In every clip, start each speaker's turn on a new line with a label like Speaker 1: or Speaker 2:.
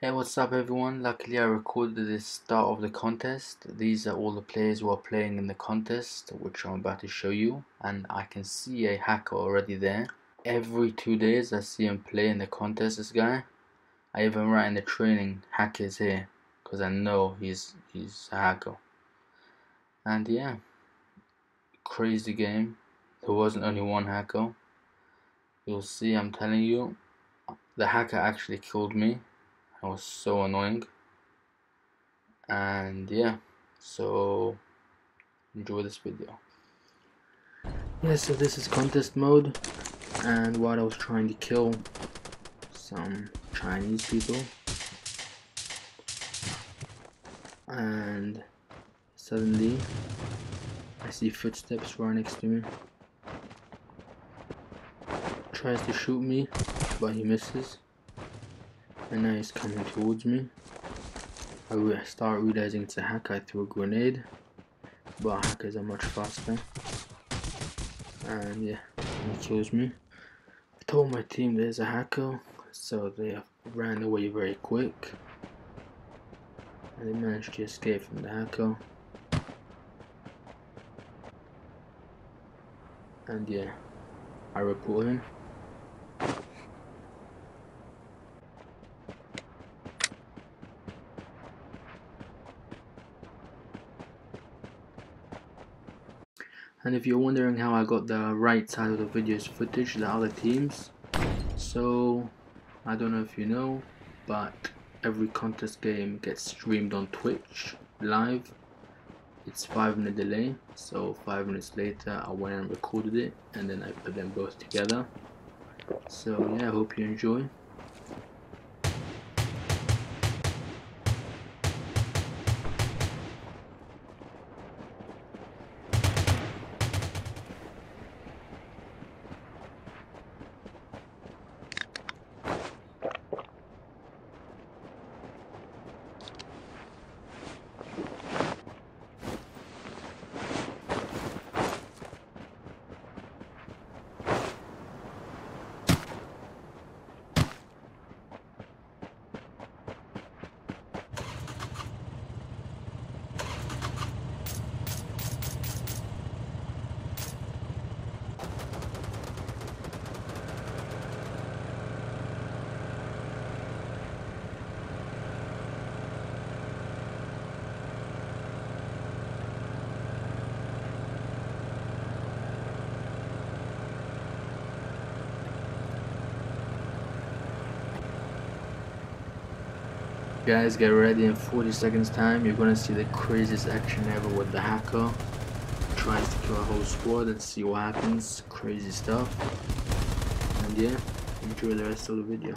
Speaker 1: Hey what's up everyone, luckily I recorded the start of the contest. These are all the players who are playing in the contest which I'm about to show you and I can see a hacker already there. Every two days I see him play in the contest this guy. I even write in the training hackers here because I know he's he's a hacker. And yeah, crazy game. There wasn't only one hacker. You'll see I'm telling you the hacker actually killed me it was so annoying. And yeah. So enjoy this video. Yeah so this is contest mode. And while I was trying to kill some Chinese people. And suddenly I see footsteps right next to me. Tries to shoot me but he misses and now he's coming towards me. I start realizing it's a hacker, I throw a grenade, but hackers are much faster. And yeah, he kills me. I told my team there's a hacker, so they ran away very quick. And they managed to escape from the hacker. And yeah, I report him. And if you're wondering how I got the right side of the video's footage the other teams so I don't know if you know but every contest game gets streamed on Twitch live. It's 5 minute delay so 5 minutes later I went and recorded it and then I put them both together. So yeah I hope you enjoy guys get ready in 40 seconds time. You're gonna see the craziest action ever with the hacker. Tries to kill a whole squad and see what happens. Crazy stuff. And yeah enjoy the rest of the video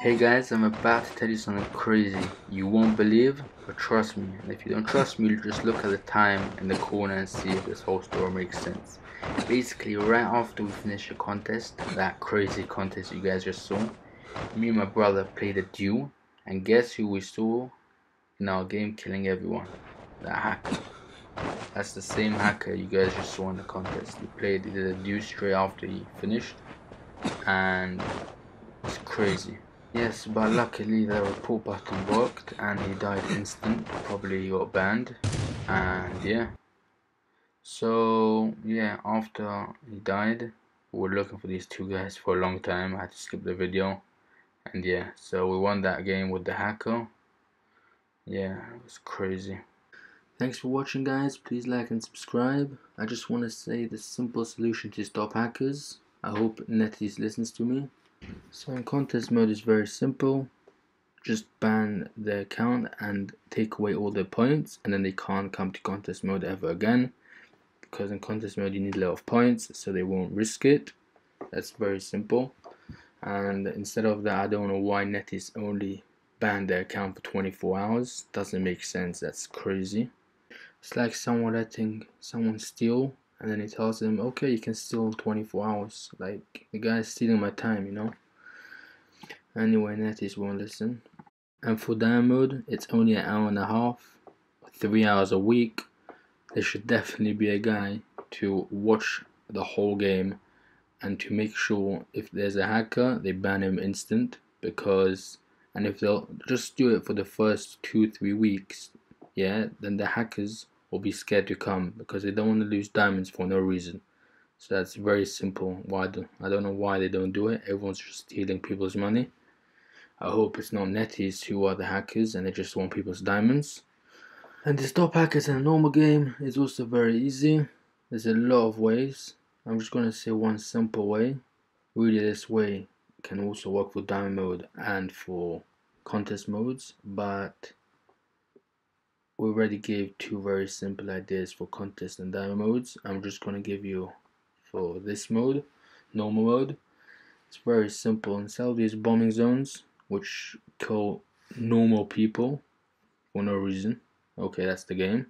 Speaker 1: Hey guys, I'm about to tell you something crazy. You won't believe, but trust me. And if you don't trust me, just look at the time in the corner and see if this whole story makes sense. Basically, right after we finished the contest, that crazy contest you guys just saw, me and my brother played a duel, and guess who we saw in our game killing everyone? That hacker. That's the same hacker you guys just saw in the contest. He played, he did a duel straight after he finished, and it's crazy. Yes, but luckily the report button worked and he died instant, probably got banned, and yeah. So, yeah, after he died, we were looking for these two guys for a long time, I had to skip the video, and yeah, so we won that game with the hacker. Yeah, it was crazy. Thanks for watching guys, please like and subscribe. I just want to say the simple solution to stop hackers. I hope NetEase listens to me. So in contest mode is very simple. Just ban the account and take away all their points and then they can't come to contest mode ever again. Because in contest mode you need a lot of points so they won't risk it. That's very simple. And instead of that I don't know why NetEase only banned their account for 24 hours. Doesn't make sense, that's crazy. It's like someone letting someone steal and then he tells him, okay, you can steal 24 hours. Like, the guy's stealing my time, you know? Anyway, NetEase won't listen. And for diamond it's only an hour and a half, three hours a week. There should definitely be a guy to watch the whole game and to make sure if there's a hacker, they ban him instant because, and if they'll just do it for the first two, three weeks, yeah, then the hackers will be scared to come because they don't want to lose diamonds for no reason. So that's very simple. Why do, I don't know why they don't do it. Everyone's just stealing people's money. I hope it's not NetEase who are the hackers and they just want people's diamonds. And to stop hackers in a normal game is also very easy. There's a lot of ways. I'm just going to say one simple way. Really this way can also work for diamond mode and for contest modes. But we already gave two very simple ideas for contest and diamond modes. I'm just to give you for this mode, normal mode. It's very simple. Instead of these bombing zones, which kill normal people for no reason, okay, that's the game.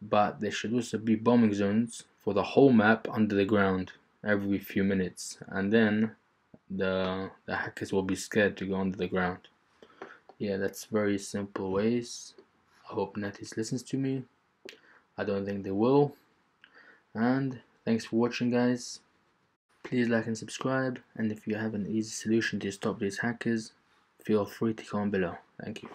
Speaker 1: But there should also be bombing zones for the whole map under the ground every few minutes, and then the the hackers will be scared to go under the ground. Yeah, that's very simple ways. I hope NetEase listens to me. I don't think they will. And thanks for watching guys. Please like and subscribe and if you have an easy solution to stop these hackers, feel free to comment below. Thank you.